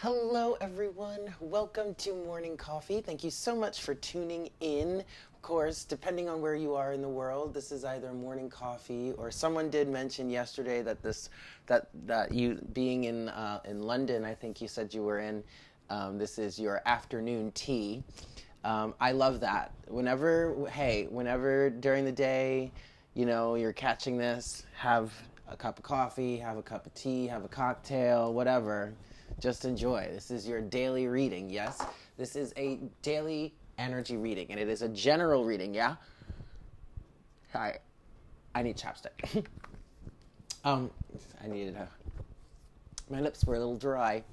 Hello, everyone. Welcome to Morning Coffee. Thank you so much for tuning in. Of course, depending on where you are in the world, this is either morning coffee or someone did mention yesterday that this that that you being in uh, in London, I think you said you were in. Um, this is your afternoon tea. Um, I love that. Whenever, hey, whenever during the day, you know, you're catching this, have a cup of coffee, have a cup of tea, have a cocktail, whatever. Just enjoy. This is your daily reading, yes? This is a daily energy reading, and it is a general reading, yeah? Hi. I need chapstick. um, I needed a. My lips were a little dry.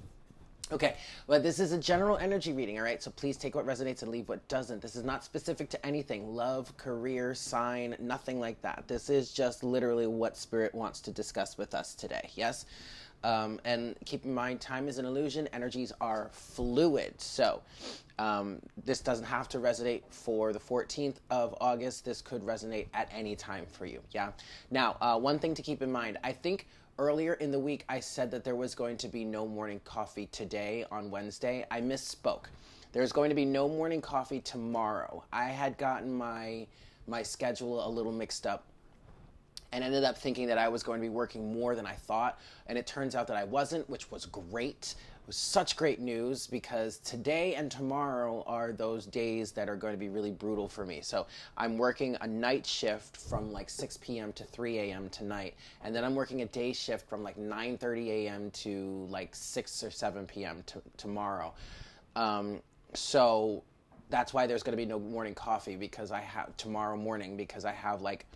Okay, but this is a general energy reading, all right? So please take what resonates and leave what doesn't. This is not specific to anything love, career, sign, nothing like that. This is just literally what Spirit wants to discuss with us today, yes? Um, and keep in mind, time is an illusion, energies are fluid. So um, this doesn't have to resonate for the 14th of August. This could resonate at any time for you, yeah? Now, uh, one thing to keep in mind I think earlier in the week I said that there was going to be no morning coffee today on Wednesday. I misspoke. There's going to be no morning coffee tomorrow. I had gotten my my schedule a little mixed up and ended up thinking that I was going to be working more than I thought. And it turns out that I wasn't, which was great. It was such great news because today and tomorrow are those days that are going to be really brutal for me. So I'm working a night shift from like 6 p.m. to 3 a.m. tonight, and then I'm working a day shift from like 9:30 a.m. to like 6 or 7 p.m. T- tomorrow. Um, so that's why there's going to be no morning coffee because I have tomorrow morning because I have like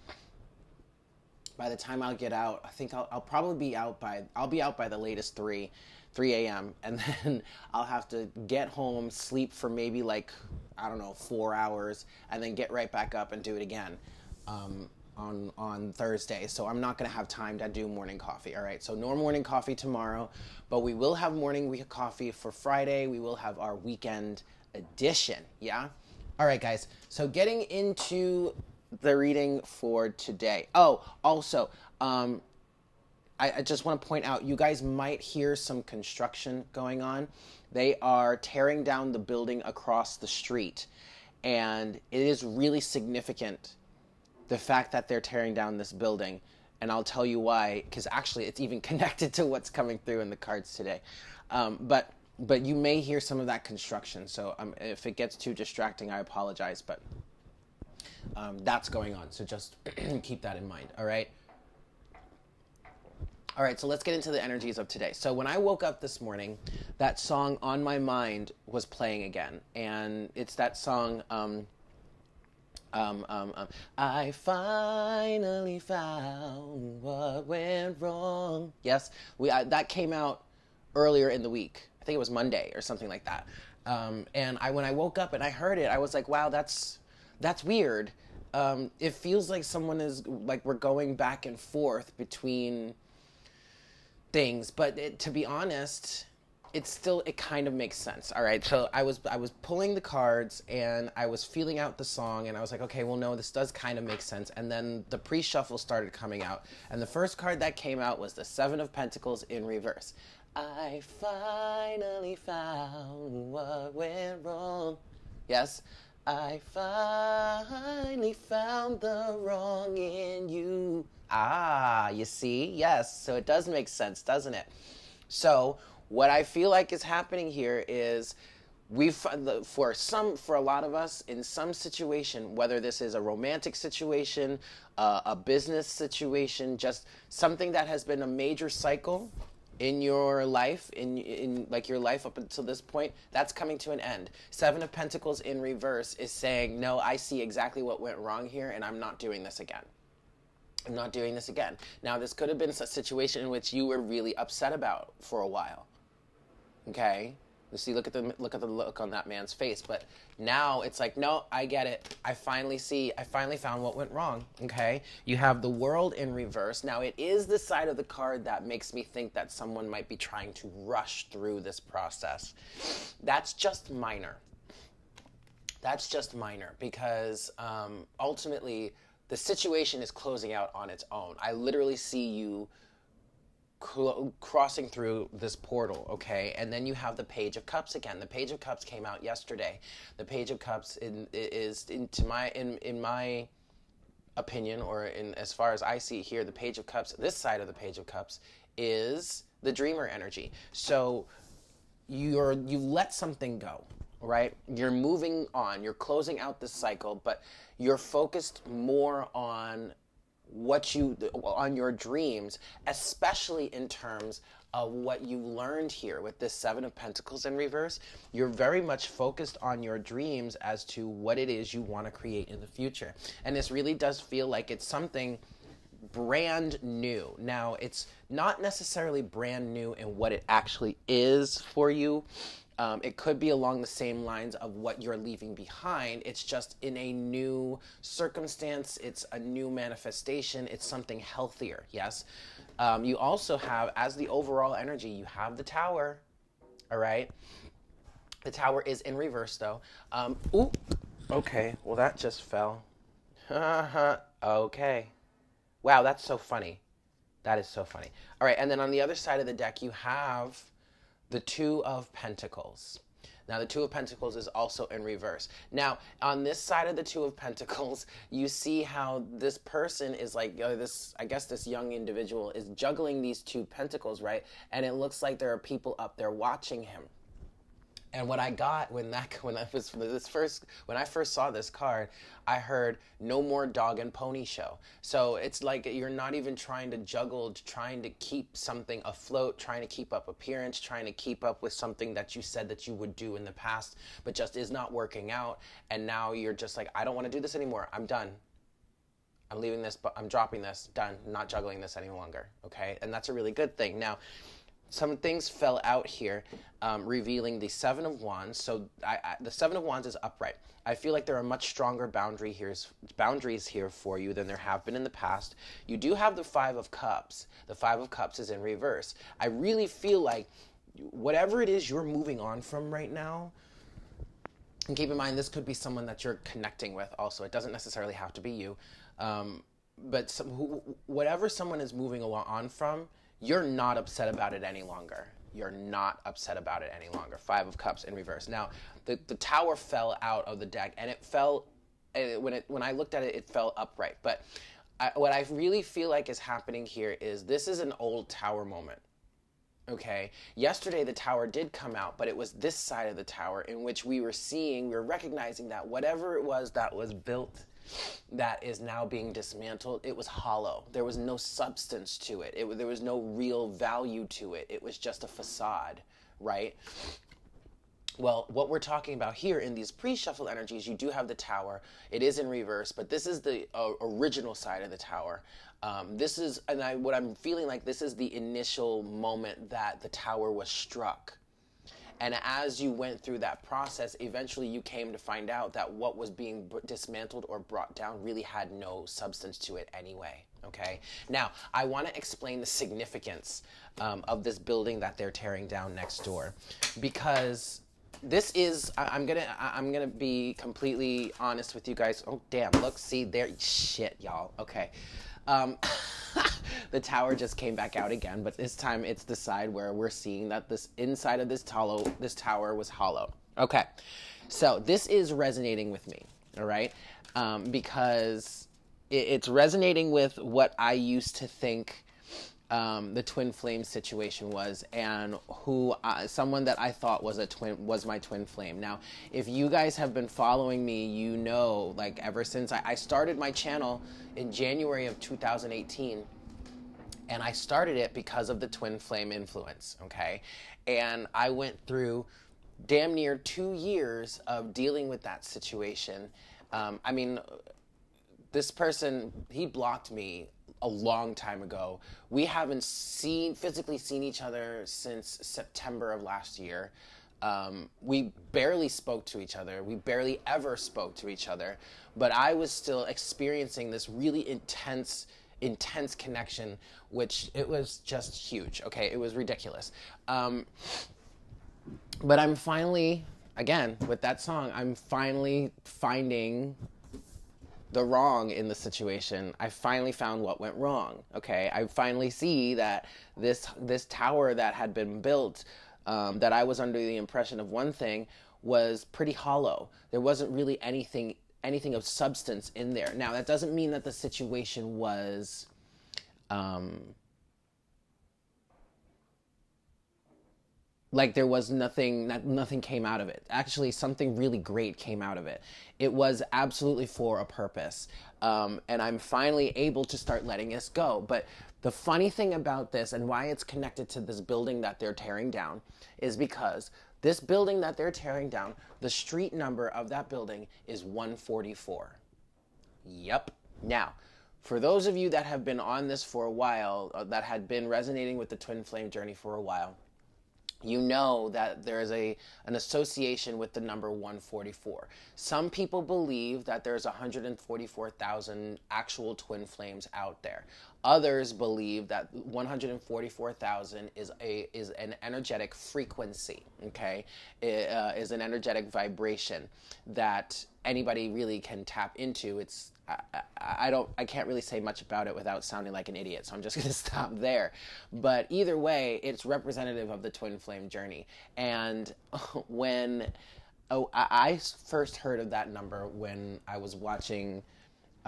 by the time I'll get out, I think I'll, I'll probably be out by I'll be out by the latest three, 3 a.m. and then I'll have to get home, sleep for maybe like I don't know four hours, and then get right back up and do it again. Um, on on Thursday, so I'm not gonna have time to do morning coffee. All right, so no morning coffee tomorrow, but we will have morning week coffee for Friday. We will have our weekend edition. Yeah. All right, guys. So getting into the reading for today. Oh, also, um, I, I just want to point out you guys might hear some construction going on. They are tearing down the building across the street, and it is really significant the fact that they're tearing down this building. And I'll tell you why, because actually it's even connected to what's coming through in the cards today. Um, but but you may hear some of that construction. So um, if it gets too distracting, I apologize. But um, that's going on. So just keep that in mind. All right. All right, so let's get into the energies of today. So when I woke up this morning, that song "On My Mind" was playing again, and it's that song. Um, um, um, um, I finally found what went wrong. Yes, we I, that came out earlier in the week. I think it was Monday or something like that. Um, and I when I woke up and I heard it, I was like, "Wow, that's that's weird." Um, it feels like someone is like we're going back and forth between things, but it, to be honest, it's still it kind of makes sense. All right, so I was I was pulling the cards and I was feeling out the song and I was like, okay, well no, this does kind of make sense. And then the pre-shuffle started coming out, and the first card that came out was the Seven of Pentacles in reverse. I finally found what went wrong. Yes, I finally found the wrong in you. Ah, you see? Yes. So it does make sense, doesn't it? So, what I feel like is happening here is we for some for a lot of us in some situation whether this is a romantic situation uh, a business situation just something that has been a major cycle in your life in in like your life up until this point that's coming to an end. Seven of pentacles in reverse is saying no i see exactly what went wrong here and i'm not doing this again. I'm not doing this again. Now this could have been a situation in which you were really upset about for a while okay you see, look at the look at the look on that man's face. But now it's like, no, I get it. I finally see. I finally found what went wrong. Okay, you have the world in reverse. Now it is the side of the card that makes me think that someone might be trying to rush through this process. That's just minor. That's just minor because um, ultimately the situation is closing out on its own. I literally see you cl- crossing through this portal, okay? And then you have the Page of Cups again. The Page of Cups came out yesterday. The Page of Cups in, is, into my in in my opinion, or in as far as I see here, the Page of Cups, this side of the Page of Cups, is the Dreamer energy. So you're you let something go, right? You're moving on. You're closing out this cycle, but you're focused more on what you on your dreams especially in terms of what you learned here with this seven of pentacles in reverse you're very much focused on your dreams as to what it is you want to create in the future. And this really does feel like it's something brand new now it's not necessarily brand new in what it actually is for you um, it could be along the same lines of what you're leaving behind. It's just in a new circumstance, it's a new manifestation, it's something healthier, yes? Um, you also have, as the overall energy, you have the tower, all right? The tower is in reverse though. Um, ooh, okay, well, that just fell. okay. Wow, that's so funny. That is so funny. All right, and then on the other side of the deck, you have the Two of Pentacles. Now, the Two of Pentacles is also in reverse. Now, on this side of the Two of Pentacles, you see how this person is like, uh, this, I guess this young individual is juggling these two pentacles, right? And it looks like there are people up there watching him. And what I got when that when I was this first when I first saw this card, I heard no more dog and pony show. So it's like you're not even trying to juggle, trying to keep something afloat, trying to keep up appearance, trying to keep up with something that you said that you would do in the past, but just is not working out. And now you're just like, I don't want to do this anymore. I'm done. I'm leaving this, but I'm dropping this. Done. not juggling this any longer. Okay, and that's a really good thing. Now some things fell out here, um, revealing the Seven of Wands. So I, I, the Seven of Wands is upright. I feel like there are much stronger boundary here's, boundaries here for you than there have been in the past. You do have the Five of Cups. The Five of Cups is in reverse. I really feel like whatever it is you're moving on from right now, and keep in mind this could be someone that you're connecting with also. It doesn't necessarily have to be you. Um, but some, whatever someone is moving on from, you're not upset about it any longer. You're not upset about it any longer. Five of Cups in reverse. Now, the, the tower fell out of the deck, and it fell eh, when it when I looked at it, it fell upright. But I, what I really feel like is happening here is this is an old tower moment. Okay. Yesterday the tower did come out, but it was this side of the tower in which we were seeing, we were recognizing that whatever it was that was built that is now being dismantled, it was hollow. There was no substance to it. it there was no real value to it. It was just a facade, right? Well, what we're talking about here in these pre-shuffle energies, you do have the tower. It is in reverse, but this is the uh, original side of the tower. Um, this is, and I, what I'm feeling like, this is the initial moment that the tower was struck. And as you went through that process, eventually you came to find out that what was being dismantled or brought down really had no substance to it anyway. Okay. Now, I want to explain the significance um, of this building that they're tearing down next door, because this is I, am gonna I, am gonna be completely honest with you guys. Oh damn! Look, see there, shit, y'all. Okay. Um, the tower just came back out again, but this time it's the side where we're seeing that this inside of this, tolo, this tower was hollow. Okay, so this is resonating with me, all right, um, because it, it's resonating with what I used to think um, the twin flame situation was and who someone that I thought was a twin was my twin flame. Now, if you guys have been following me, you know, like ever since I, I started my channel in January of 2018 and I started it because of the twin flame influence, okay? And I went through damn near two years of dealing with that situation. Um, I mean, this person, he blocked me a long time ago. We haven't seen physically seen each other since September of last year. Um, we barely spoke to each other. We barely ever spoke to each other. But I was still experiencing this really intense, intense connection, which it was just huge. Okay, it was ridiculous. Um, but I'm finally, again, with that song, I'm finally finding the wrong in the situation. I finally found what went wrong. Okay, I finally see that this this tower that had been built, um, that I was under the impression of one thing, was pretty hollow. There wasn't really anything anything of substance in there. Now that doesn't mean that the situation was. Um, like there was nothing that nothing came out of it. Actually something really great came out of it. It was absolutely for a purpose. Um, and i'm finally able to start letting this go. But the funny thing about this and why it's connected to this building that they're tearing down is because this building that they're tearing down the street number of that building is 144 yep now for those of you that have been on this for a while uh, that had been resonating with the twin flame journey for a while you know that there is a an association with the number 144. Some people believe that there's 144,000 actual twin flames out there. Others believe that 144,000 is a is an energetic frequency. Okay, it, uh, is an energetic vibration that anybody really can tap into. It's I, I, don't I can't really say much about it without sounding like an idiot, so I'm just going to stop there. But either way, it's representative of the twin flame journey. And when oh, I first heard of that number when I was watching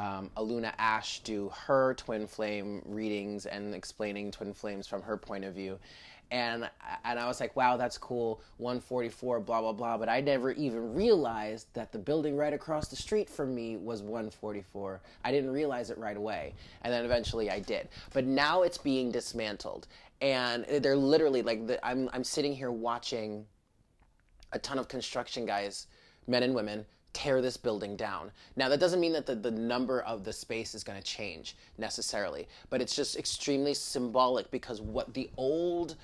um, Aluna Ash do her twin flame readings and explaining twin flames from her point of view and and I was like, wow, that's cool, 144, blah blah blah. But I never even realized that the building right across the street from me was 144. I didn't realize it right away, and then eventually I did. But now it's being dismantled, and they're literally like, the, I'm I'm sitting here watching a ton of construction guys, men and women, tear this building down. Now, that doesn't mean that the, the number of the space is going to change necessarily, but it's just extremely symbolic because what the old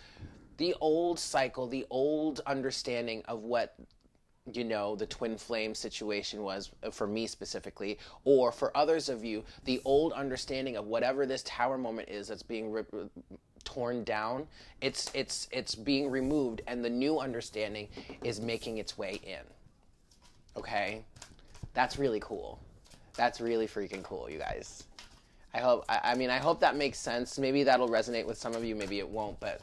the old cycle, the old understanding of what you know the twin flame situation was uh, for me specifically or for others of you the old understanding of whatever this tower moment is that's being rip, torn down it's it's it's being removed and the new understanding is making its way in Okay? That's really cool. That's really freaking cool, you guys. I hope, I, I mean, I hope that makes sense. Maybe that'll resonate with some of you, maybe it won't, but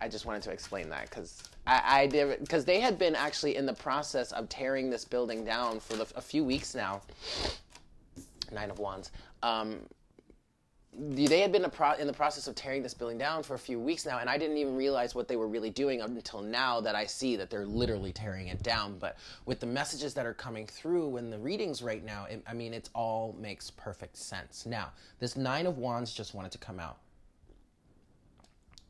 I just wanted to explain that because I, I, did because they had been actually in the process of tearing this building down for the, a few weeks now. Nine of Wands. Um, they had been in the process of tearing this building down for a few weeks now, and I didn't even realize what they were really doing until now that I see that they're literally tearing it down. But with the messages that are coming through in the readings right now, it, I mean, it all makes perfect sense. Now, this Nine of Wands just wanted to come out.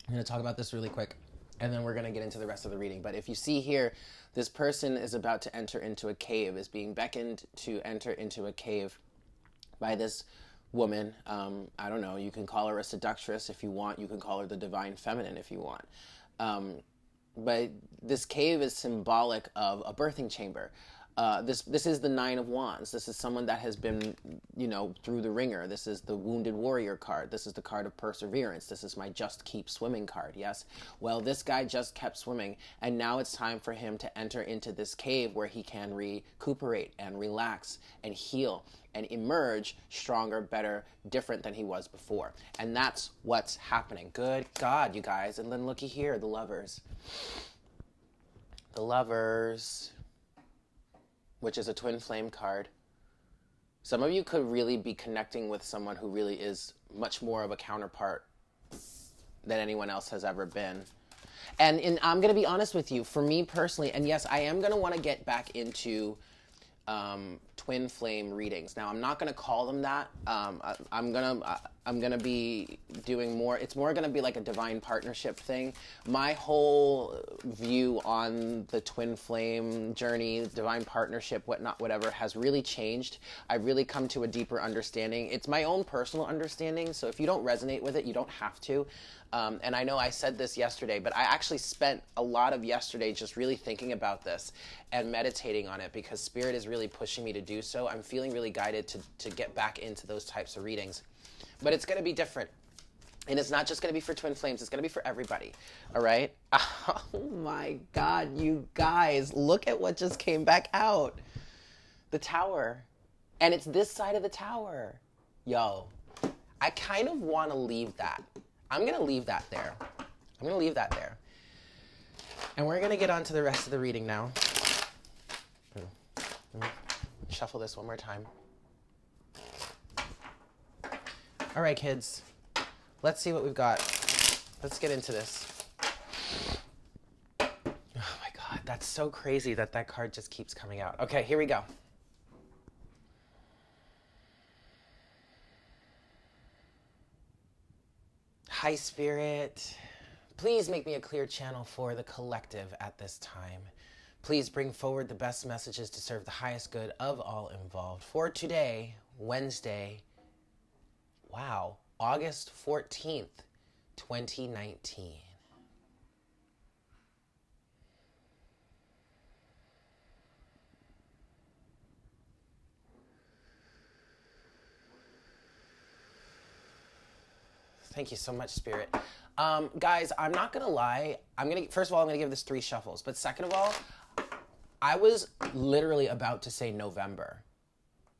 I'm going to talk about this really quick, and then we're going to get into the rest of the reading. But if you see here, this person is about to enter into a cave, is being beckoned to enter into a cave by this woman. Um, I don't know. You can call her a seductress if you want. You can call her the divine feminine if you want. Um, but this cave is symbolic of a birthing chamber. Uh, this this is the nine of wands. This is someone that has been, you know, through the ringer. This is the wounded warrior card. This is the card of perseverance. This is my just keep swimming card. Yes. Well, this guy just kept swimming, and now it's time for him to enter into this cave where he can recuperate and relax and heal and emerge stronger, better, different than he was before. And that's what's happening. Good God, you guys. And then looky here, the lovers. The lovers, which is a twin flame card. Some of you could really be connecting with someone who really is much more of a counterpart than anyone else has ever been. And in, I'm going to be honest with you, for me personally, and yes, I am going to want to get back into um, twin flame readings. Now, I'm not going to call them that. Um, I, am gonna I'm gonna be doing more. It's more going to be like a divine partnership thing. My whole view on the twin flame journey, divine partnership, whatnot, whatever, has really changed. I've really come to a deeper understanding. It's my own personal understanding. So if you don't resonate with it, you don't have to. Um, and I know I said this yesterday, but I actually spent a lot of yesterday just really thinking about this and meditating on it because Spirit is really pushing me to do so. I'm feeling really guided to, to get back into those types of readings. But it's going to be different. And it's not just going to be for twin flames, it's going to be for everybody. All right? Oh my God, you guys, look at what just came back out. The tower. And it's this side of the tower. Yo, I kind of want to leave that. I'm going to leave that there. I'm going to leave that there. And we're going to get on to the rest of the reading now. Hmm. Hmm. Shuffle this one more time. All right, kids. Let's see what we've got. Let's get into this. Oh my God, that's so crazy that that card just keeps coming out. Okay, here we go. Hi Spirit. Please make me a clear channel for the collective at this time. Please bring forward the best messages to serve the highest good of all involved. For today, Wednesday, wow, August 14th, 2019. Thank you so much, Spirit. Um, guys, I'm not gonna lie. I'm gonna first of all, I'm gonna give this three shuffles. But second of all, I was literally about to say November,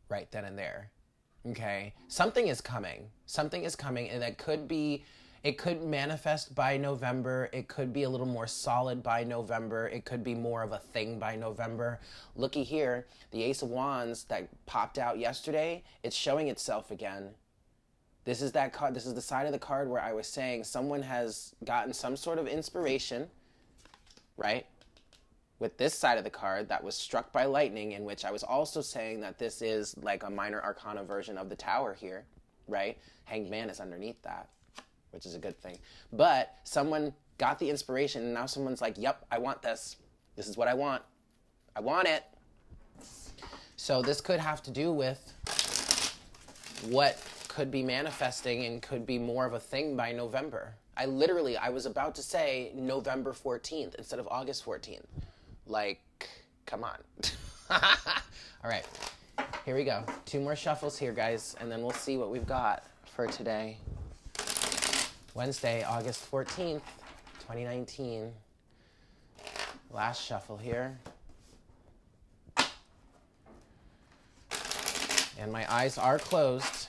right then and there. Okay, something is coming. Something is coming, and that could be. It could manifest by November. It could be a little more solid by November. It could be more of a thing by November. Looky here, the Ace of Wands that popped out yesterday, it's showing itself again this is that card. This is the side of the card where I was saying someone has gotten some sort of inspiration, right? With this side of the card that was struck by lightning, in which I was also saying that this is like a minor arcana version of the tower here, right? Hanged man is underneath that, which is a good thing. But someone got the inspiration, and now someone's like, yep, I want this. This is what I want. I want it. So this could have to do with what could be manifesting and could be more of a thing by November. I literally, I was about to say November 14th instead of August 14th. Like, come on. All right, here we go. Two more shuffles here, guys, and then we'll see what we've got for today. Wednesday, August 14th, 2019. Last shuffle here. And my eyes are closed.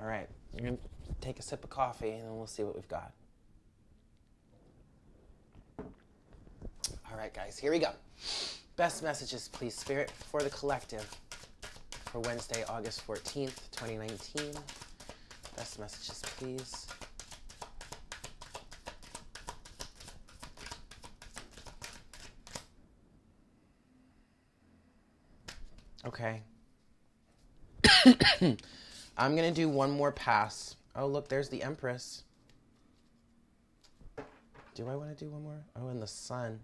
All right, going to take a sip of coffee and then we'll see what we've got. All right, guys, here we go. Best messages, please, Spirit, for the collective for Wednesday, August 14th, 2019. Best messages, please. Okay. I'm going to do one more pass. Oh, look, there's the Empress. Do I want to do one more? Oh, and the Sun.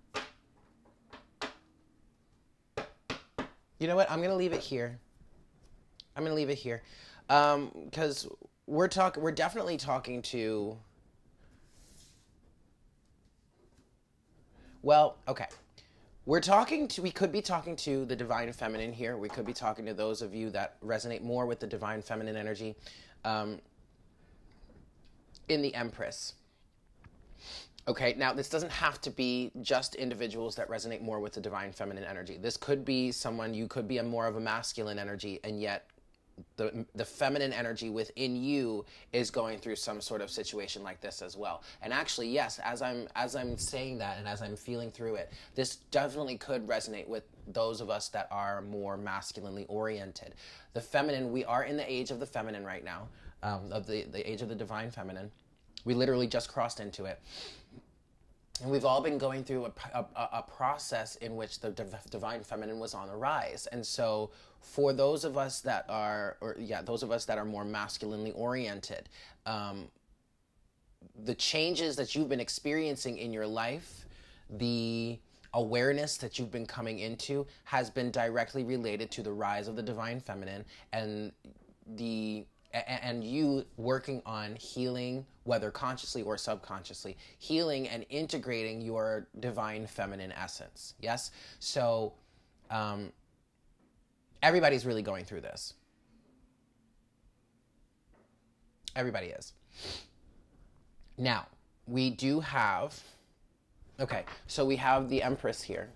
You know what? I'm to leave it here. I'm to leave it here. Because um, we're talking, we're definitely talking to. Well, okay. We're talking to, we could be talking to the divine feminine here. We could be talking to those of you that resonate more with the divine feminine energy um, in the Empress. Okay, now this doesn't have to be just individuals that resonate more with the divine feminine energy. This could be someone, you could be a more of a masculine energy, and yet the the feminine energy within you is going through some sort of situation like this as well. And actually, yes, as I'm as I'm saying that and as I'm feeling through it, this definitely could resonate with those of us that are more masculinely oriented. The feminine, we are in the age of the feminine right now, um, of the the age of the divine feminine. We literally just crossed into it. And we've all been going through a, a, a process in which the div- divine feminine was on the rise. And so, for those of us that are, or yeah, those of us that are more masculinely oriented, um, the changes that you've been experiencing in your life, the awareness that you've been coming into has been directly related to the rise of the divine feminine and the and you working on healing, whether consciously or subconsciously, healing and integrating your divine feminine essence. Yes? So, um, everybody's really going through this. Everybody is. Now, we do have, okay, so we have the Empress here.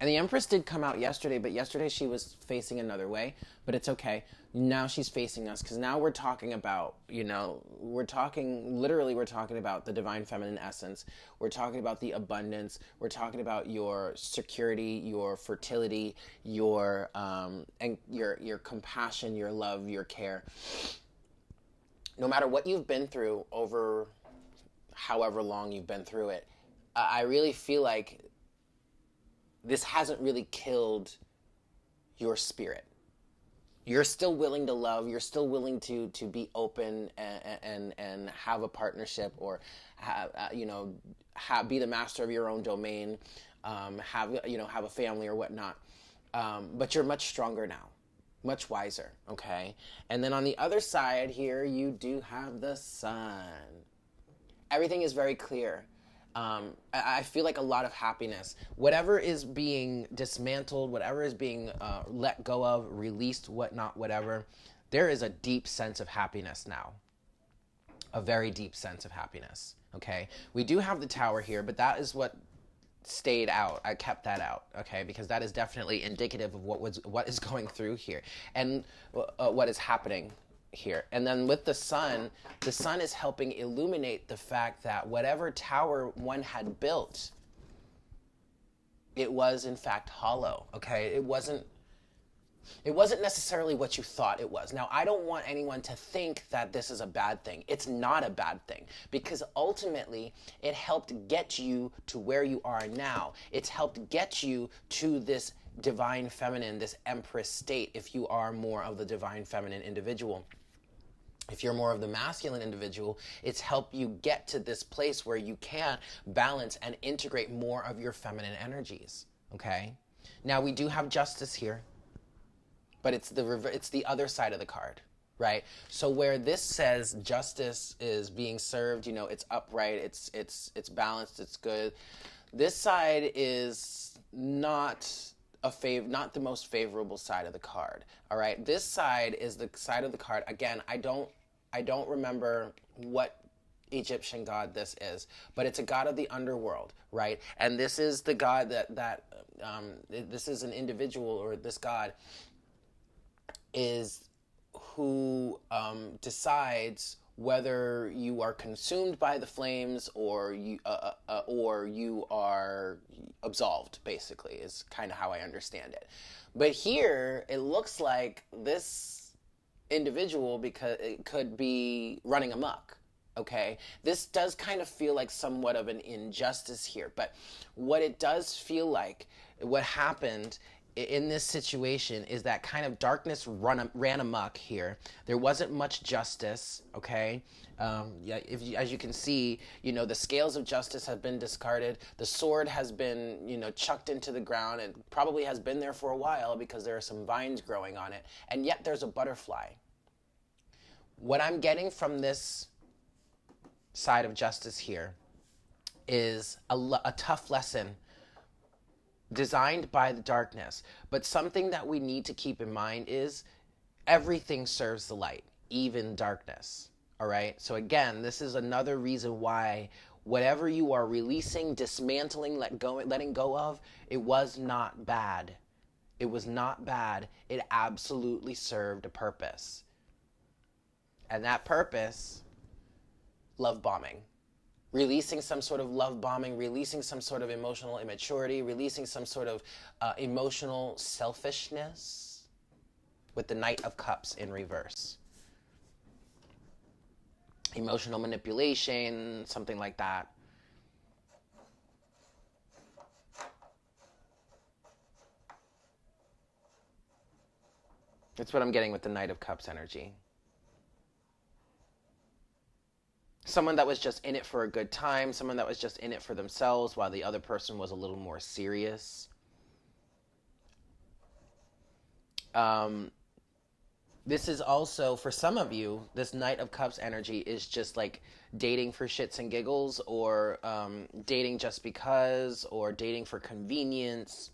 And the Empress did come out yesterday, but yesterday she was facing another way. But it's okay. Now she's facing us because now we're talking about, you know, we're talking, literally, we're talking about the divine feminine essence. We're talking about the abundance. We're talking about your security, your fertility, your, um, and your, your compassion, your love, your care. No matter what you've been through over however long you've been through it, I really feel like this hasn't really killed your spirit. You're still willing to love. You're still willing to to be open and and, and have a partnership or have uh, you know have, be the master of your own domain, um, have you know have a family or whatnot. Um, but you're much stronger now, much wiser. Okay, and then on the other side here, you do have the sun. Everything is very clear um, I feel like a lot of happiness. Whatever is being dismantled, whatever is being uh, let go of, released, whatnot, whatever, there is a deep sense of happiness now. A very deep sense of happiness. Okay? We do have the tower here, but that is what stayed out. I kept that out, okay, because that is definitely indicative of what was what is going through here and uh, what is happening here. And then with the sun, the sun is helping illuminate the fact that whatever tower one had built, it was in fact hollow. Okay, it wasn't. It wasn't necessarily what you thought it was. Now, I don't want anyone to think that this is a bad thing. It's not a bad thing because ultimately it helped get you to where you are now. It's helped get you to this divine feminine, this empress state, if you are more of the divine feminine individual if you're more of the masculine individual, it's helped you get to this place where you can balance and integrate more of your feminine energies. Okay? Now we do have justice here, but it's the it's the other side of the card, right? So where this says justice is being served, you know, it's upright, it's it's it's balanced, it's good. This side is not a fav- not the most favorable side of the card. All right, this side is the side of the card. Again, I don't I don't remember what Egyptian god this is, but it's a god of the underworld, right? And this is the god that that um, this is an individual or this god is who um, decides whether you are consumed by the flames or you uh, uh, uh or you are absolved. Basically, is kind of how I understand it. But here, it looks like this individual because it could be running amok. Okay, this does kind of feel like somewhat of an injustice here, but what it does feel like, what happened in this situation is that kind of darkness run, ran amok here. There wasn't much justice, okay? Um, yeah, if you, as you can see, you know, the scales of justice have been discarded. The sword has been, you know, chucked into the ground and probably has been there for a while because there are some vines growing on it. And yet there's a butterfly. What I'm getting from this side of justice here is a, a tough lesson designed by the darkness. But something that we need to keep in mind is everything serves the light, even darkness. All right. So, again, this is another reason why whatever you are releasing, dismantling, let go, letting go of, it was not bad. It was not bad. It absolutely served a purpose. And that purpose, love bombing. Releasing some sort of love bombing, releasing some sort of emotional immaturity, releasing some sort of uh, emotional selfishness with the Knight of Cups in reverse. Emotional manipulation, something like that. That's what I'm getting with the Knight of Cups energy. Someone that was just in it for a good time, someone that was just in it for themselves while the other person was a little more serious. Um, this is also for some of you this knight of cups energy is just like dating for shits and giggles or um, dating just because or dating for convenience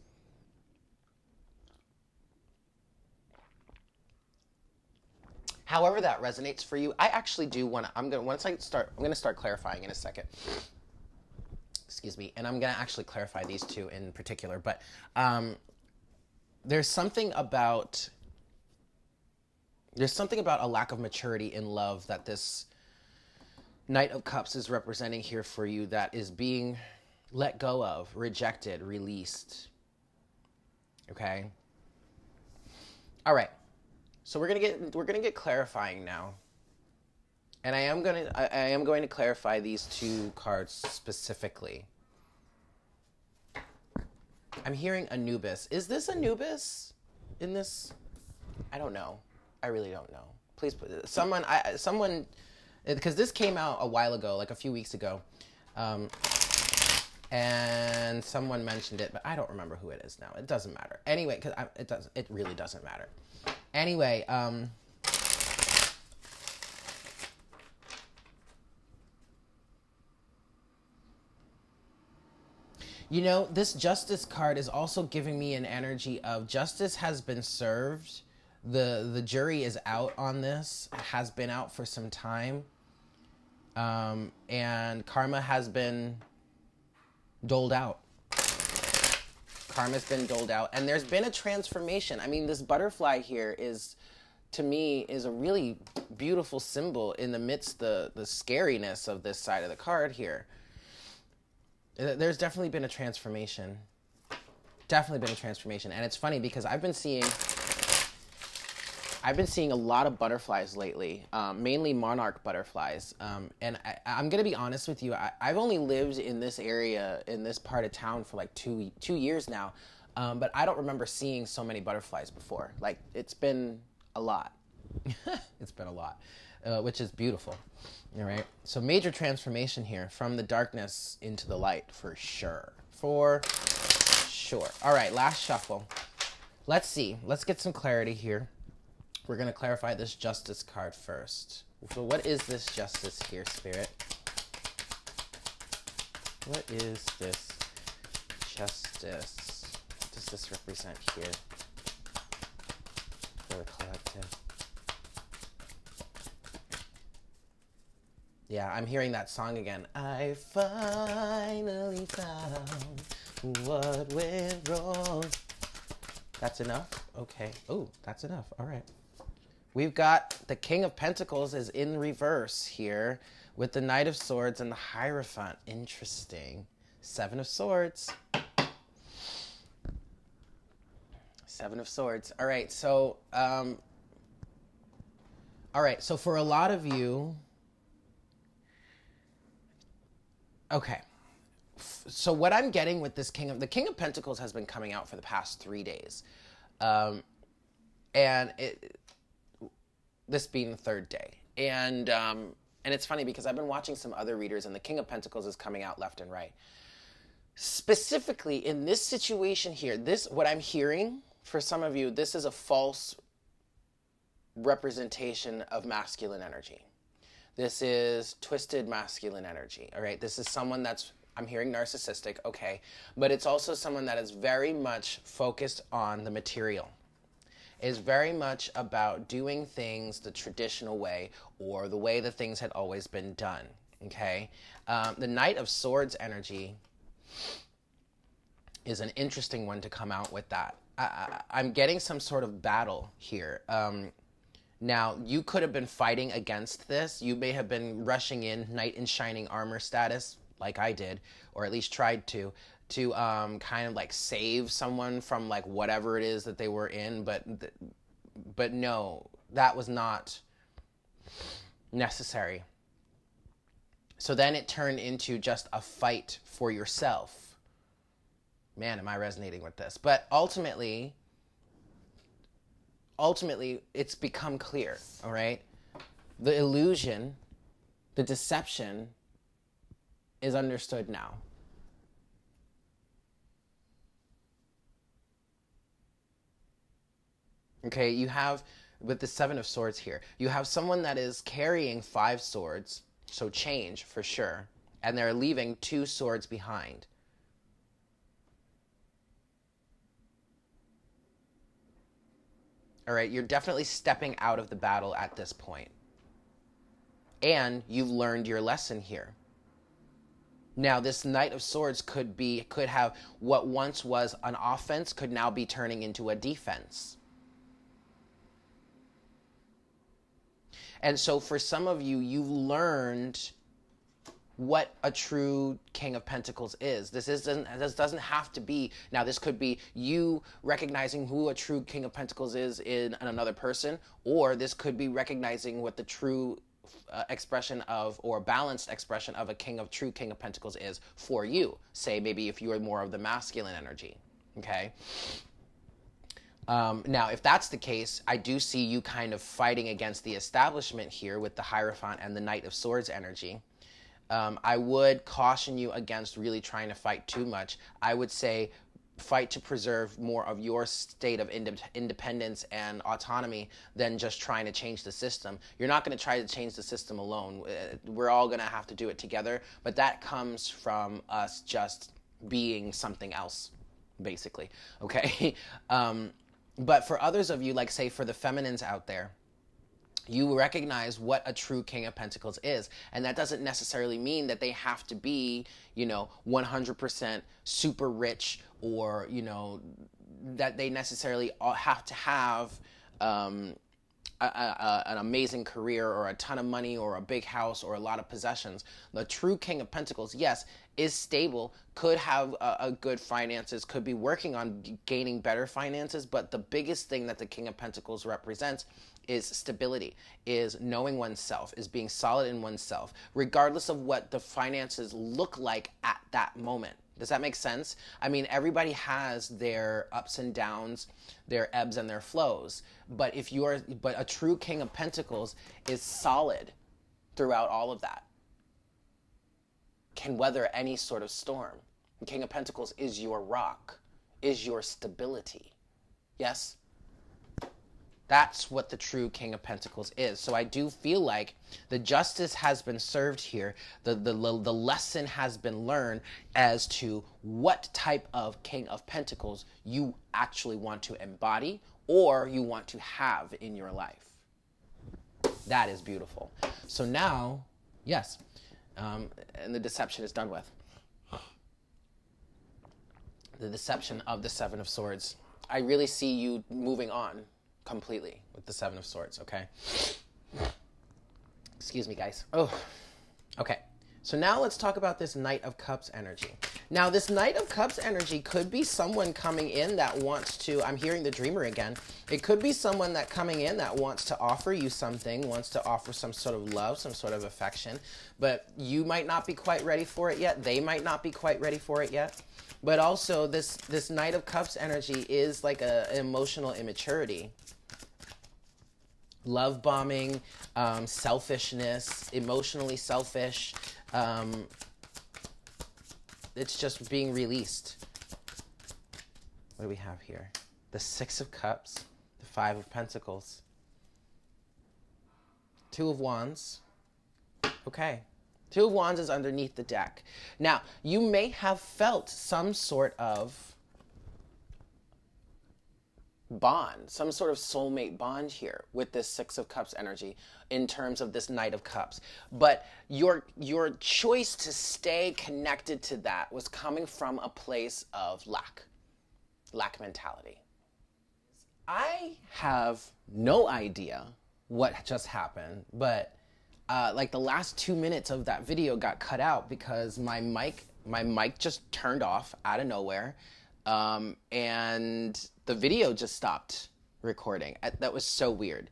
However that resonates for you, I actually do want to. I'm gonna once I start. I'm gonna start clarifying in a second. excuse me, and I'm going to actually clarify these two in particular, but um, there's something about there's something about a lack of maturity in love that this Knight of Cups is representing here for you that is being let go of, rejected, released. Okay? All right. So we're to get we're to get clarifying now. And I am going to I, I am going to clarify these two cards specifically. I'm hearing Anubis. Is this Anubis in this? I don't know. I really don't know. Please put someone. I someone because this came out a while ago, like a few weeks ago, um, and someone mentioned it, but I don't remember who it is now. It doesn't matter anyway, because it does. It really doesn't matter. Anyway, um, You know, this justice card is also giving me an energy of justice has been served. The the jury is out on this has been out for some time. Um, and karma has been doled out karma's been doled out and there's been a transformation. I mean this butterfly here is to me is a really beautiful symbol in the midst the the scariness of this side of the card here. There's definitely been a transformation. Definitely been a transformation and it's funny because i've been seeing I've been seeing a lot of butterflies lately, um, mainly monarch butterflies. Um, and I, am going to be honest with you, I, have only lived in this area, in this part of town, for like two two years now. Um, but I don't remember seeing so many butterflies before. Like it's been a lot. it's been a lot, uh, which is beautiful. All right. So major transformation here from the darkness into the light for sure. For sure. All right. Last shuffle. Let's see. Let's get some clarity here. We're going to clarify this justice card first. So what is this justice here, Spirit? What is this justice? What does this represent here for the collective? Yeah, I'm hearing that song again. I finally found what went wrong. That's enough? Okay. Oh, that's enough. All right. We've got the King of Pentacles is in reverse here with the Knight of Swords and the Hierophant. Interesting. Seven of Swords. Seven of Swords. All right, so um, all right, so for a lot of you, okay. So what I'm getting with this King of the King of Pentacles has been coming out for the past three days, um, and it this being the third day. And um, and it's funny because I've been watching some other readers, and the King of Pentacles is coming out left and right. Specifically in this situation here, this what I'm hearing for some of you, this is a false representation of masculine energy. This is twisted masculine energy. All right, this is someone that's I'm hearing narcissistic, okay, but it's also someone that is very much focused on the material is very much about doing things the traditional way or the way that things had always been done. Okay? Um, the Knight of Swords energy is an interesting one to come out with that. I, am getting some sort of battle here. Um, now, you could have been fighting against this. You may have been rushing in, knight in shining armor status, like I did, or at least tried to to um, kind of like save someone from like whatever it is that they were in, but but no, that was not necessary. So then it turned into just a fight for yourself. Man, am I resonating with this? But ultimately, ultimately, it's become clear. All right, the illusion, the deception, is understood now. Okay, you have with the Seven of Swords here, you have someone that is carrying five swords, so change for sure, and they're leaving two swords behind. All right, you're definitely stepping out of the battle at this point. And you've learned your lesson here. Now, this Knight of Swords could be could have what once was an offense could now be turning into a defense. And so for some of you, you've learned what a true king of pentacles is. This isn't this doesn't have to be now this could be you recognizing who a true king of pentacles is in another person or this could be recognizing what the true uh, expression of or balanced expression of a king of true king of pentacles is for you. Say maybe if you are more of the masculine energy okay um, now, if that's the case, I do see you kind of fighting against the establishment here with the Hierophant and the Knight of Swords energy. Um, I would caution you against really trying to fight too much. I would say fight to preserve more of your state of ind- independence and autonomy than just trying to change the system. You're not going to try to change the system alone. Uh, we're all going to have to do it together, but that comes from us just being something else, basically. Okay? um, but for others of you, like say for the feminines out there, you recognize what a true king of pentacles is and that doesn't necessarily mean that they have to be you know 100% super rich or you know that they necessarily have to have um, a, a, an amazing career or a ton of money or a big house or a lot of possessions. The true King of Pentacles, yes, is stable, could have a, a, good finances, could be working on gaining better finances, but the biggest thing that the King of Pentacles represents is stability, is knowing oneself, is being solid in oneself, regardless of what the finances look like at that moment. Does that make sense? I mean, everybody has their ups and downs, their ebbs and their flows. But if you are, but a true King of Pentacles is solid throughout all of that, can weather any sort of storm. The King of Pentacles is your rock, is your stability. Yes? That's what the true King of Pentacles is. So I do feel like the justice has been served here. The, the, the lesson has been learned as to what type of King of Pentacles you actually want to embody or you want to have in your life. That is beautiful. So now, yes, um, and the deception is done with. The deception of the Seven of Swords. I really see you moving on completely with the Seven of Swords, okay? Excuse me, guys. Oh, okay. So now let's talk about this Knight of Cups energy. Now, this Knight of Cups energy could be someone coming in that wants to, I'm hearing the dreamer again. It could be someone that coming in that wants to offer you something, wants to offer some sort of love, some sort of affection, but you might not be quite ready for it yet. They might not be quite ready for it yet. But also, this, this Knight of Cups energy is like a, an emotional immaturity love bombing, um, selfishness, emotionally selfish. Um, it's just being released. What do we have here? The Six of Cups, the Five of Pentacles, Two of Wands. Okay. Two of Wands is underneath the deck. Now, you may have felt some sort of bond, some sort of soulmate bond here with this Six of Cups energy in terms of this Knight of Cups. But your your choice to stay connected to that was coming from a place of lack, lack mentality. I have no idea what just happened, but uh, like the last two minutes of that video got cut out because my mic my mic just turned off out of nowhere um, and the video just stopped recording. That was so weird.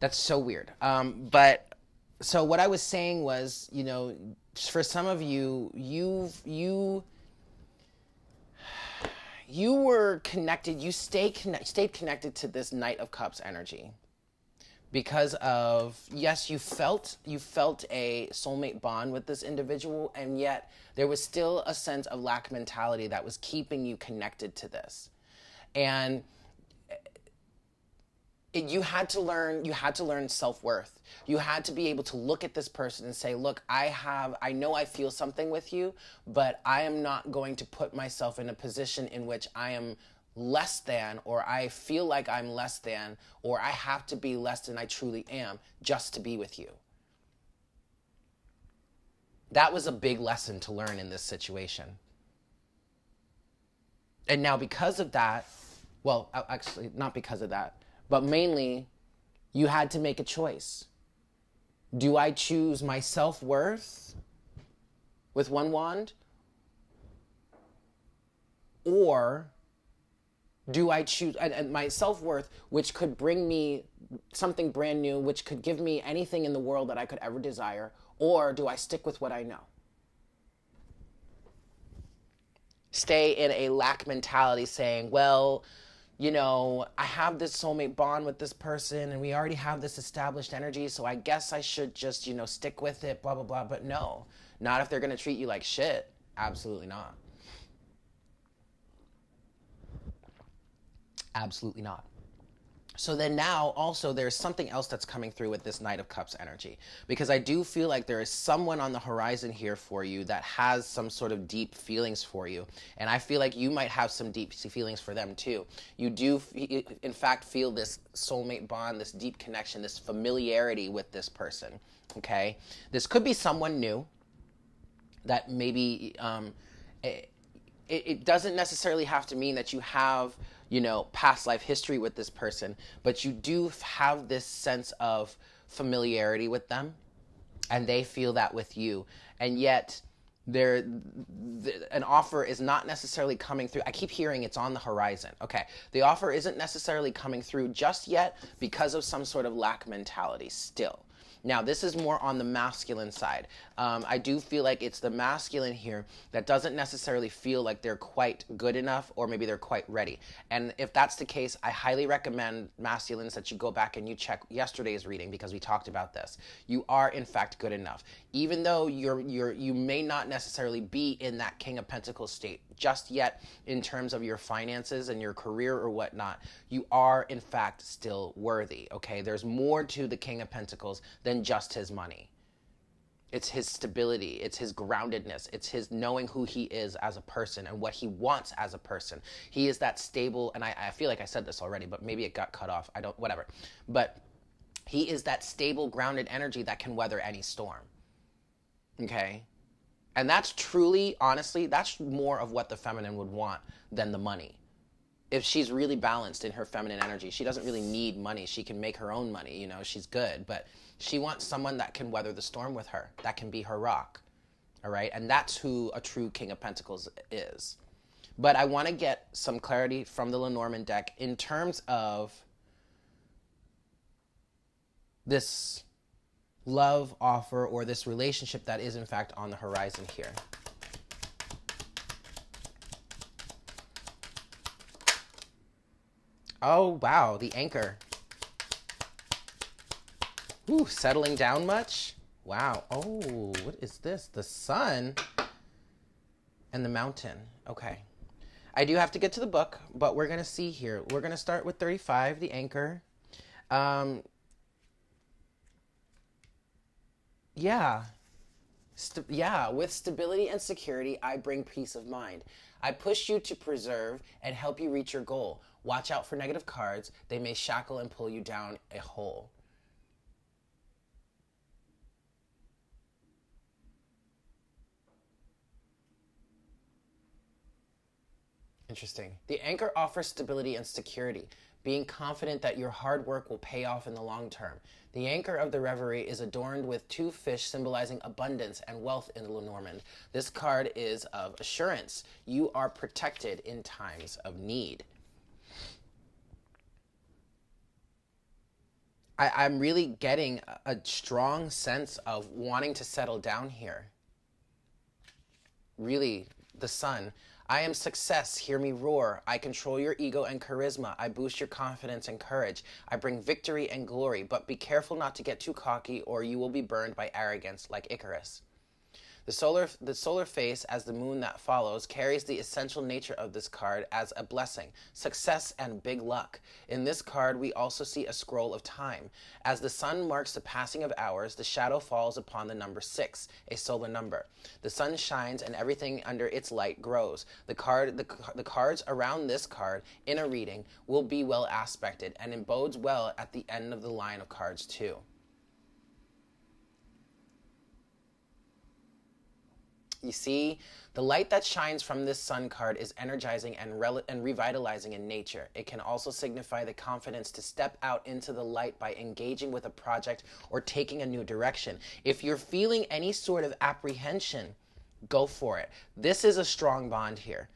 That's so weird. Um, but so what I was saying was, you know, for some of you, you've you you were connected. You stay connect, stayed connected to this Knight of Cups energy because of yes you felt you felt a soulmate bond with this individual and yet there was still a sense of lack mentality that was keeping you connected to this. And eh, it, you had to learn you had to learn self-worth. You had to be able to look at this person and say look i have i know i feel something with you but i am not going to put myself in a position in which i am less than or I feel like I'm less than or I have to be less than I truly am just to be with you. That was a big lesson to learn in this situation. And now, because of that, well, actually, not because of that, but mainly, you had to make a choice. Do I choose my self worth with one wand? Or do I choose and, and my self worth, which could bring me something brand new, which could give me anything in the world that I could ever desire? Or do I stick with what I know? Stay in a lack mentality saying, well, you know, I have this soulmate bond with this person and we already have this established energy, so I guess I should just, you know, stick with it, blah, blah, blah. But no, not if they're to treat you like shit. Absolutely not. Absolutely not. So then now also there's something else that's coming through with this Knight of Cups energy because I do feel like there is someone on the horizon here for you that has some sort of deep feelings for you and I feel like you might have some deep feelings for them too. You do in fact feel this soulmate bond, this deep connection, this familiarity with this person, okay? This could be someone new that maybe um, it, it doesn't necessarily have to mean that you have you know, past life history with this person, but you do have this sense of familiarity with them and they feel that with you. And yet, there an offer is not necessarily coming through. I keep hearing it's on the horizon. Okay. The offer isn't necessarily coming through just yet because of some sort of lack mentality still. Now, this is more on the masculine side. Um, I do feel like it's the masculine here that doesn't necessarily feel like they're quite good enough or maybe they're quite ready. And if that's the case, I highly recommend masculines that you go back and you check yesterday's reading because we talked about this. You are in fact good enough. Even though you're you're you may not necessarily be in that King of Pentacles state just yet in terms of your finances and your career or whatnot, you are in fact still worthy. Okay. There's more to the King of Pentacles than just his money. It's his stability, it's his groundedness, it's his knowing who he is as a person and what he wants as a person. He is that stable, and I, I feel like I said this already, but maybe it got cut off. I don't, whatever. But he is that stable, grounded energy that can weather any storm. Okay? And that's truly, honestly, that's more of what the feminine would want than the money. If she's really balanced in her feminine energy, she doesn't really need money. She can make her own money, you know, she's good. But she wants someone that can weather the storm with her, that can be her rock. All right? And that's who a true King of Pentacles is. But I want to get some clarity from the Lenormand deck in terms of this love offer or this relationship that is, in fact, on the horizon here. Oh, wow, the anchor. Ooh, settling down much? Wow. Oh, what is this? The sun and the mountain. Okay. I do have to get to the book, but we're going to see here. We're going to start with 35, the anchor. Um, yeah. St- yeah, with stability and security, I bring peace of mind. I push you to preserve and help you reach your goal. Watch out for negative cards. They may shackle and pull you down a hole. Interesting. The anchor offers stability and security, being confident that your hard work will pay off in the long term. The anchor of the reverie is adorned with two fish symbolizing abundance and wealth in the Lenormand. This card is of assurance. You are protected in times of need. I, am really getting a strong sense of wanting to settle down here. Really, the sun. I am success, hear me roar. I control your ego and charisma. I boost your confidence and courage. I bring victory and glory, but be careful not to get too cocky or you will be burned by arrogance like Icarus. The solar, the solar face, as the moon that follows, carries the essential nature of this card as a blessing, success, and big luck. In this card, we also see a scroll of time. As the sun marks the passing of hours, the shadow falls upon the number six, a solar number. The sun shines and everything under its light grows. The card, the, the cards around this card in a reading will be well aspected and embodes well at the end of the line of cards too. You see, the light that shines from this sun card is energizing and, rel- and revitalizing in nature. It can also signify the confidence to step out into the light by engaging with a project or taking a new direction. If you're feeling any sort of apprehension, go for it. This is a strong bond here.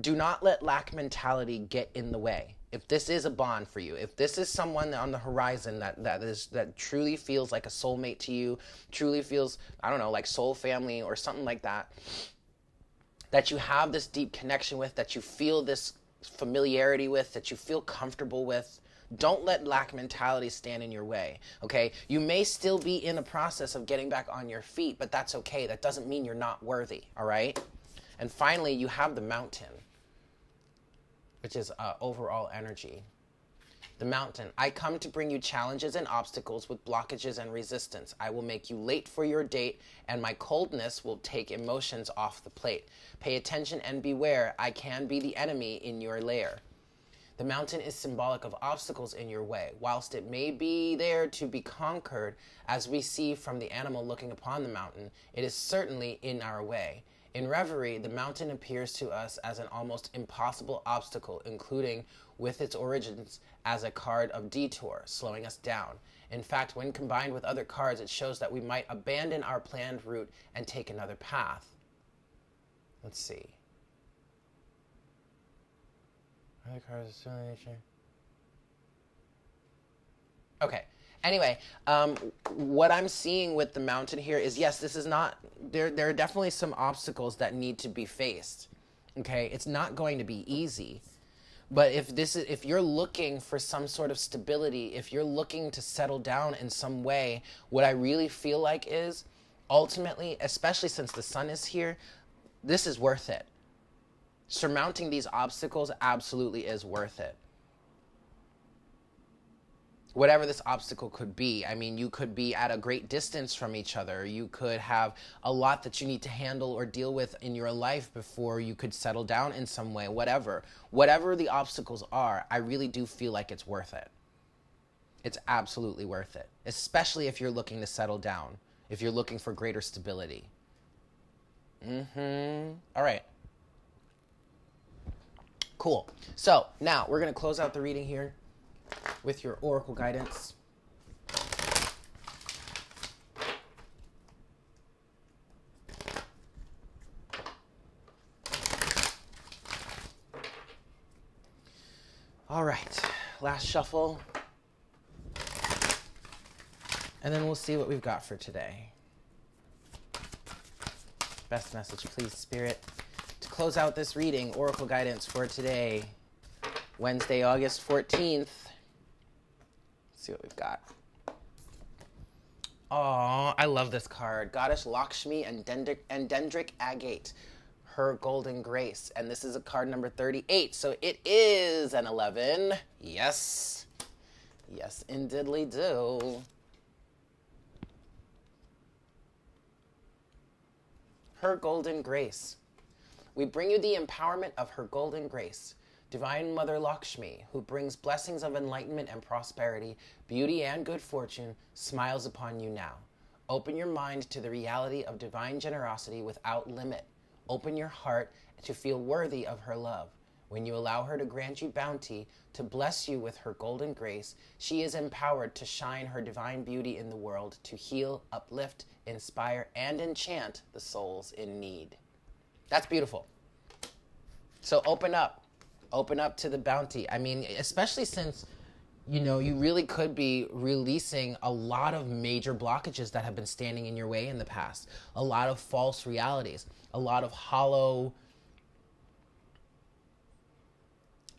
Do not let lack mentality get in the way if this is a bond for you, if this is someone on the horizon that that is that truly feels like a soulmate to you, truly feels I don't know like soul family or something like that, that you have this deep connection with, that you feel this familiarity with, that you feel comfortable with, don't let lack mentality stand in your way. Okay, you may still be in the process of getting back on your feet, but that's okay. That doesn't mean you're not worthy. All right. And finally, you have the mountain which is uh, overall energy. The mountain. I come to bring you challenges and obstacles with blockages and resistance. I will make you late for your date, and my coldness will take emotions off the plate. Pay attention and beware. I can be the enemy in your lair. The mountain is symbolic of obstacles in your way. Whilst it may be there to be conquered, as we see from the animal looking upon the mountain, it is certainly in our way. In Reverie, the mountain appears to us as an almost impossible obstacle, including with its origins as a card of detour, slowing us down. In fact, when combined with other cards, it shows that we might abandon our planned route and take another path. Let's see. Other cards of nature. Okay, anyway, um, what I'm seeing with the mountain here is yes, this is not there. There are definitely some obstacles that need to be faced. Okay, it's not going to be easy. But if this is if you're looking for some sort of stability, if you're looking to settle down in some way, what I really feel like is ultimately, especially since the sun is here, this is worth it. Surmounting these obstacles absolutely is worth it whatever this obstacle could be. I mean, you could be at a great distance from each other. You could have a lot that you need to handle or deal with in your life before you could settle down in some way, whatever. Whatever the obstacles are, I really do feel like it's worth it. It's absolutely worth it, especially if you're looking to settle down, if you're looking for greater stability. Mhm. All right. Cool. So, now we're going to close out the reading here with your oracle guidance. All right, last shuffle. And then we'll see what we've got for today. Best message, please, Spirit. To close out this reading, Oracle guidance for today, Wednesday, August 14th see what we've got. Oh, I love this card. Goddess Lakshmi and Dendric, and Dendric Agate, her golden grace. And this is a card number 38. So it is an 11. Yes. Yes, indeedly do. Her golden grace. We bring you the empowerment of her golden grace. Divine Mother Lakshmi, who brings blessings of enlightenment and prosperity, beauty and good fortune, smiles upon you now. Open your mind to the reality of divine generosity without limit. Open your heart to feel worthy of her love. When you allow her to grant you bounty, to bless you with her golden grace, she is empowered to shine her divine beauty in the world, to heal, uplift, inspire, and enchant the souls in need. That's beautiful. So open up open up to the bounty. I mean, especially since you know you really could be releasing a lot of major blockages that have been standing in your way in the past, a lot of false realities, a lot of hollow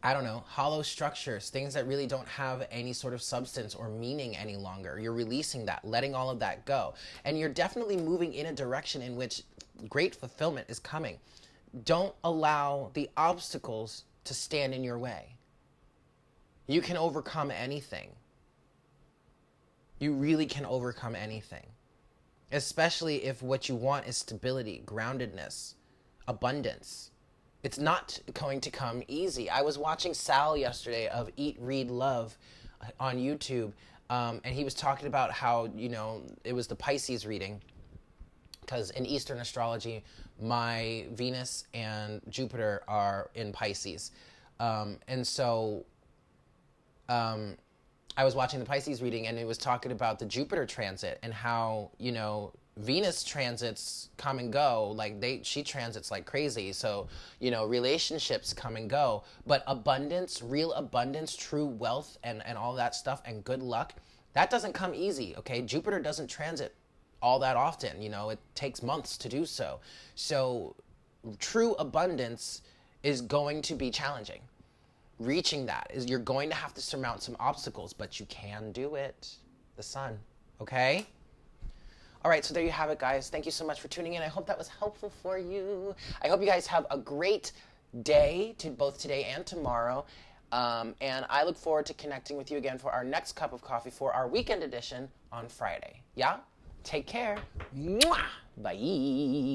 I don't know, hollow structures, things that really don't have any sort of substance or meaning any longer. You're releasing that, letting all of that go. And you're definitely moving in a direction in which great fulfillment is coming. Don't allow the obstacles to stand in your way. You can overcome anything. You really can overcome anything. Especially if what you want is stability, groundedness, abundance. It's not going to come easy. I was watching Sal yesterday of Eat, Read, Love on YouTube, um, and he was talking about how, you know, it was the Pisces reading because in Eastern astrology, my Venus and Jupiter are in Pisces. Um, and so um, I was watching the Pisces reading and it was talking about the Jupiter transit and how, you know, Venus transits come and go like they she transits like crazy so you know relationships come and go but abundance real abundance true wealth and and all that stuff and good luck that doesn't come easy okay Jupiter doesn't transit all that often you know it takes months to do so so true abundance is going to be challenging reaching that is you're going to have to surmount some obstacles but you can do it the sun okay all right, so there you have it, guys. Thank you so much for tuning in. I hope that was helpful for you. I hope you guys have a great day to both today and tomorrow. Um, and I look forward to connecting with you again for our next cup of coffee for our weekend edition on Friday. Yeah? Take care. Mwah! Bye.